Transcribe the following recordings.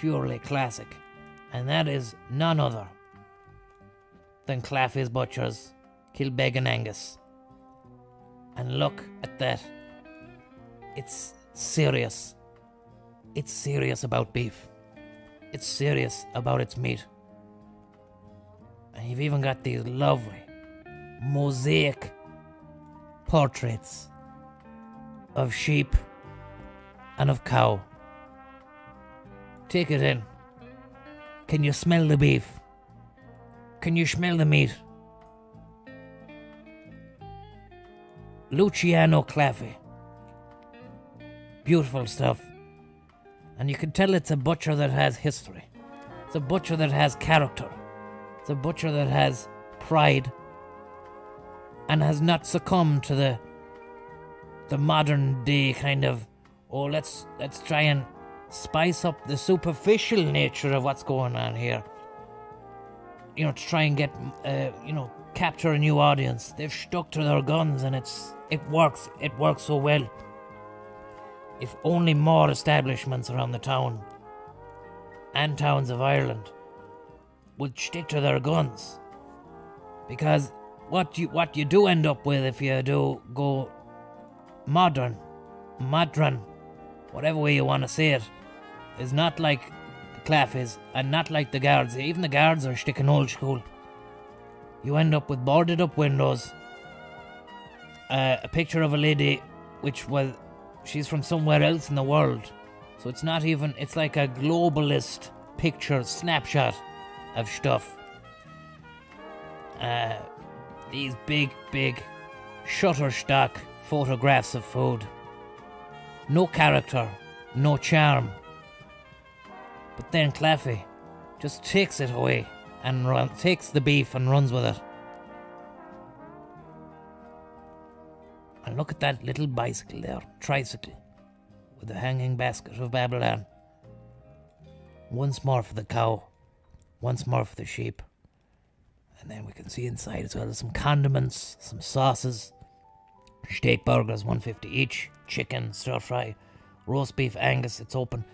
purely classic, and that is none other than Claffey's Butchers, Kilbeggan Angus. And look at that. It's serious. It's serious about beef. It's serious about its meat. And you've even got these lovely mosaic portraits of sheep and of cow. Take it in. Can you smell the beef? Can you smell the meat? Luciano Claffey. Beautiful stuff. And you can tell it's a butcher that has history. It's a butcher that has character. It's a butcher that has pride and has not succumbed to the the modern day kind of oh let's let's try and spice up the superficial nature of what's going on here. You know, to try and get uh, you know capture a new audience. They've stuck to their guns, and it's it works. It works so well. If only more establishments around the town and towns of Ireland would stick to their guns, because what you what you do end up with if you do go modern, modern, whatever way you want to say it, is not like the Claffeys, and not like the guards. Even the guards are sticking old school. You end up with boarded up windows, uh, a picture of a lady, which was she's from somewhere else in the world, so it's not even. It's like a globalist picture snapshot of stuff. Uh, these big, big shutterstock photographs of food. No character, no charm. But then Claffey just takes it away and run, takes the beef and runs with it. And look at that little bicycle there, tricycle, with the hanging basket of Babylon. Once more for the cow, once more for the sheep. And then we can see inside as well as some condiments, some sauces, steak burgers, 150 each, chicken, stir fry, roast beef, Angus, it's open.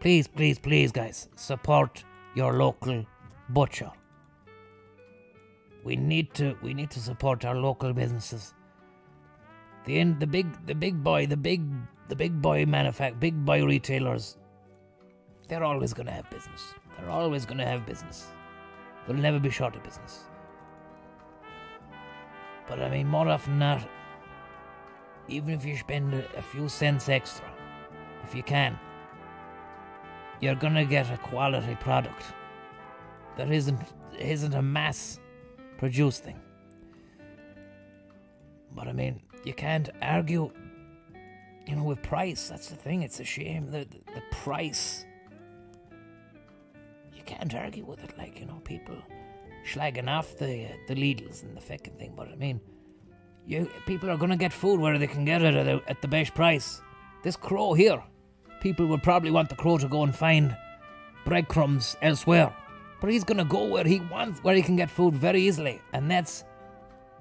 Please, please, please, guys, support your local butcher. We need to we need to support our local businesses. The end the big the big boy, the big the big boy manufact big boy retailers, they're always gonna have business. They're always gonna have business. They'll never be short of business. But I mean, more often than not, even if you spend a few cents extra, if you can, you're gonna get a quality product that isn't isn't a mass produced thing. But I mean, you can't argue, you know, with price. That's the thing. It's a shame that the price. You can't argue with it. Like you know, people slagging off the the Lidls and the fucking thing. But I mean, you people are gonna get food where they can get it at the, at the best price. This crow here, people will probably want the crow to go and find breadcrumbs elsewhere, but he's gonna go where he wants, where he can get food very easily, and that's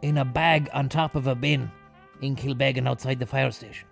in a bag on top of a bin in Kilbeggan outside the fire station.